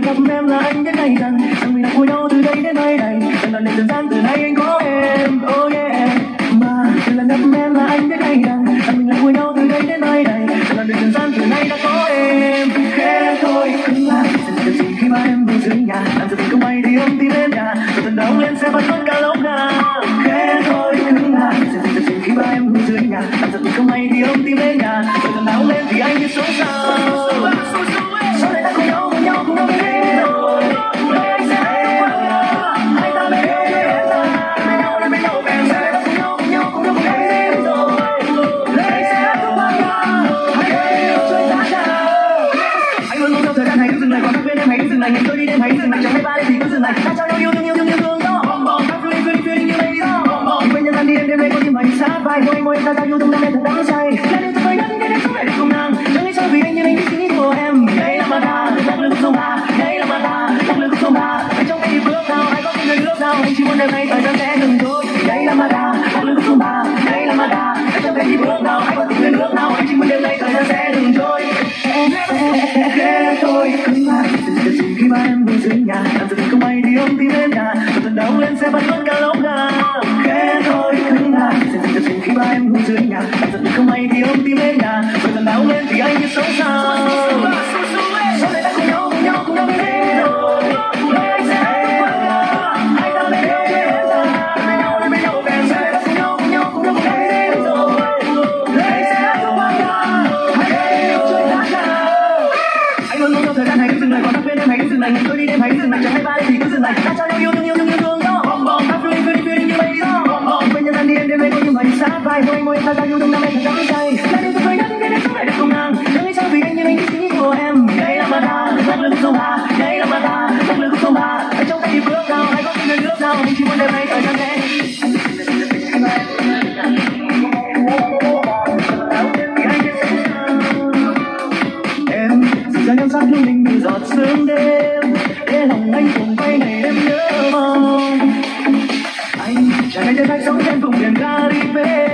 lần gặp em là anh biết ngay rằng rằng mình đã vui nhau từ đây đến nơi này lần lần đến thời gian từ nay anh có em oh yeah. Mà từ lần gặp em là anh biết ngay rằng rằng mình đã vui nhau từ đây đến nơi này lần lần đến thời gian từ nay đã có em. Khẽ thôi cứng lại sẽ chỉ khi mà em về dưới nhà. Làm cho tình không may thì ôm tim lên nhà. Rồi tận đầu lên sẽ bắt mất cả lúc nào. Khẽ thôi cứng lại sẽ chỉ khi mà em về dưới nhà. Làm cho tình không may thì ôm tim lên em hãy dừng tôi đi đêm hãy dừng lại chẳng mấy ba đêm thì cứ dừng lại ta cho nhau yêu thương yêu thương yêu thương đó bom bom ta feeling feeling feeling như vậy đó bom bom bên nhân gian đi em đêm đây có tim mình sát vai môi môi ta ta yêu thương năm em thật đáng say là điều tuyệt vời nhất để em sống lại được cùng nàng chẳng nghĩ sao vì anh như anh biết suy của em đây là mà ta đắc lực đây là mà ta đắc lực sông ba anh trong tay bước nào ai có người nước nào anh chỉ muốn đêm nay thời gian sẽ ngừng thôi đây là mà ta đắc lực đây là mà ta khẽ thôi cứng lại chỉ khi mà em về dưới nhà làm cho không may đi ôm tim em nhà. Rồi từng đau lên sẽ bắt mất cả lông nào khẽ thôi, cứ cứng lại chỉ khi mà em về dưới nhà làm cho không may đi ôm tim em nhà. Rồi từng đau lên thì anh như sống sao dừng lại tôi đi đêm hãy dừng lại chẳng hay ba đêm thì cứ dừng lại ta cho nhau yêu thương yêu thương yêu thương đó bom bom ta feeling feeling feeling như vậy đó bom bom bây giờ gian đi em đêm nay có những mình sát vai môi môi ta ta yêu thương năm nay thật đắm say là điều tuyệt vời nhất để em sống lại được công năng chẳng nghĩ sao vì anh như anh biết suy của em đây là mà ta đắc lực sông hà đây là mà ta đắc lực sông hà ở trong tay thì bước nào hay có tình người nước nào mình chỉ muốn đêm nay thời gian sẽ em anh cùng bay ngày đêm nhớ mong. Anh chàng anh trên sống trên vùng biển Caribe.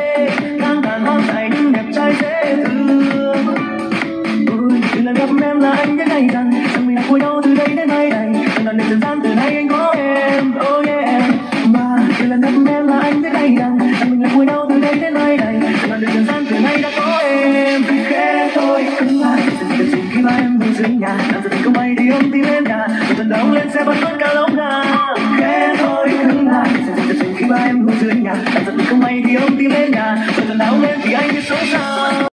Đang đàn hoa dài nhưng đẹp trai dễ thương. Ôi từ lần gặp em là anh biết ngay rằng rằng mình đã vui nhau từ đây đến nay này. Lần lần đến thời gian từ nay anh có em oh yeah. Mà từ lần gặp em là anh biết ngay rằng rằng mình đã vui nhau từ đây đến nay này. Lần lần đến thời gian từ nay đã có em. Khẽ thôi cứng lại dừng dừng khi mà em về dưới nhà tiếng đi lên nhà một tuần đông lên xe bắt mất cả lâu gà khẽ thôi cứng lại sẽ giật giật khi ba em hôn dưới nhà. Giật không may thì ông đi lên nhà một tuần đông lên thì anh biết sống sao